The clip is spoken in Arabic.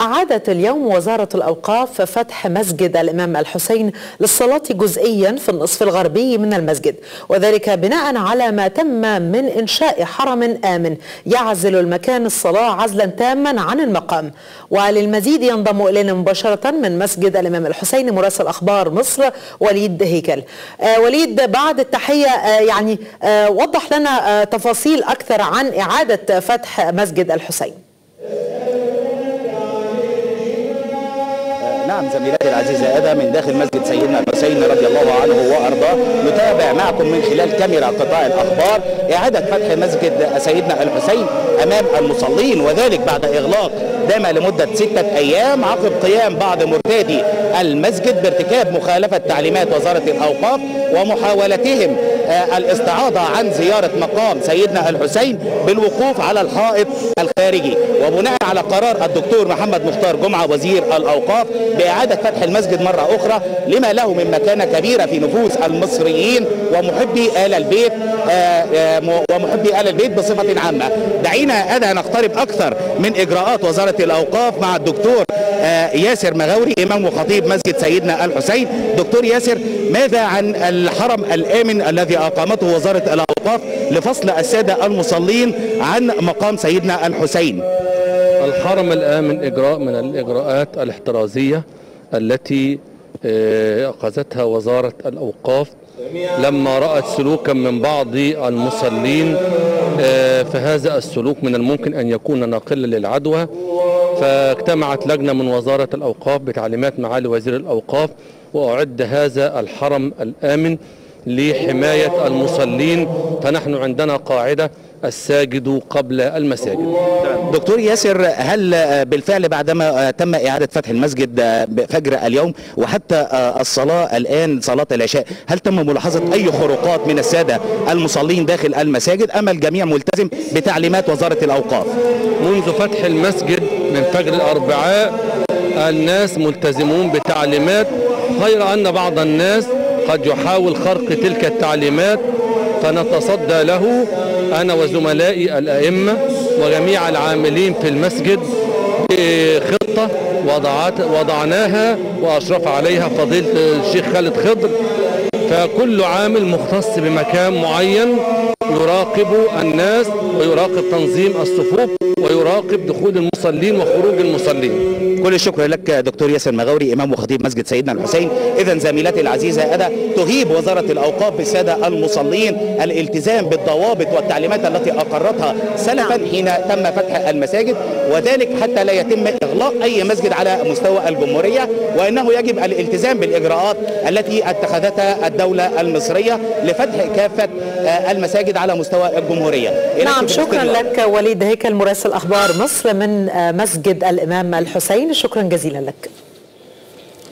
أعادت اليوم وزارة الأوقاف فتح مسجد الإمام الحسين للصلاة جزئيا في النصف الغربي من المسجد وذلك بناء على ما تم من إنشاء حرم آمن يعزل المكان الصلاة عزلا تاما عن المقام. وللمزيد ينضم إلينا مباشرة من مسجد الإمام الحسين مراسل أخبار مصر وليد هيكل. آه وليد بعد التحية آه يعني آه وضح لنا آه تفاصيل أكثر عن إعادة فتح مسجد الحسين. نعم زميلاتي العزيزة أدا من داخل مسجد سيدنا الحسين رضي الله عنه وأرضاه. نتابع معكم من خلال كاميرا قطاع الأخبار إعادة فتح مسجد سيدنا الحسين أمام المصلين وذلك بعد إغلاق دام لمدة ستة أيام عقب قيام بعض مرتادي المسجد بارتكاب مخالفة تعليمات وزارة الأوقاف ومحاولتهم الاستعاضة عن زيارة مقام سيدنا الحسين بالوقوف على الحائط الخارجي. وبناء على قرار الدكتور محمد مختار جمعة وزير الأوقاف بإعادة فتح المسجد مرة أخرى لما له من مكانة كبيرة في نفوس المصريين ومحبي آل البيت ومحبي آل البيت بصفة عامة. دعينا أنا نقترب أكثر من إجراءات وزارة الأوقاف مع الدكتور ياسر مغاوري إمام وخطيب مسجد سيدنا الحسين. دكتور ياسر ماذا عن الحرم الآمن الذي أقامته وزارة الأوقاف لفصل السادة المصلين عن مقام سيدنا الحسين. الحرم الآمن إجراء من الإجراءات الاحترازية التي أخذتها وزارة الأوقاف لما رأت سلوكا من بعض المصلين فهذا السلوك من الممكن أن يكون ناقلا للعدوى. فاجتمعت لجنة من وزارة الأوقاف بتعليمات معالي وزير الأوقاف وأعد هذا الحرم الآمن لحماية المصلين. فنحن عندنا قاعدة الساجد قبل المساجد. دكتور ياسر هل بالفعل بعدما تم إعادة فتح المسجد فجر اليوم وحتى الصلاة الآن صلاة العشاء هل تم ملاحظة أي خروقات من السادة المصلين داخل المساجد أم الجميع ملتزم بتعليمات وزارة الأوقاف؟ منذ فتح المسجد من فجر الأربعاء الناس ملتزمون بتعليمات غير أن بعض الناس قد يحاول خرق تلك التعليمات فنتصدى له أنا وزملائي الأئمة وجميع العاملين في المسجد بخطة وضعت وضعناها وأشرف عليها فضيلة الشيخ خالد خضر. فكل عامل مختص بمكان معين يراقب الناس ويراقب تنظيم الصفوف ويراقب دخول المصلين وخروج المصلين. كل الشكر لك دكتور ياسر مغاوري إمام وخطيب مسجد سيدنا الحسين. اذا زميلاتي العزيزة ادا تهيب وزارة الأوقاف بالساده المصلين الالتزام بالضوابط والتعليمات التي أقرتها سلفا حين تم فتح المساجد وذلك حتى لا يتم إغلاق أي مسجد على مستوى الجمهورية وإنه يجب الالتزام بالإجراءات التي اتخذتها الدولة المصرية لفتح كافة المساجد على مستوى الجمهورية. نعم شكرا لك وليد هيكل مراسل أخبار مصر من مسجد الإمام الحسين. شكرا جزيلا لك.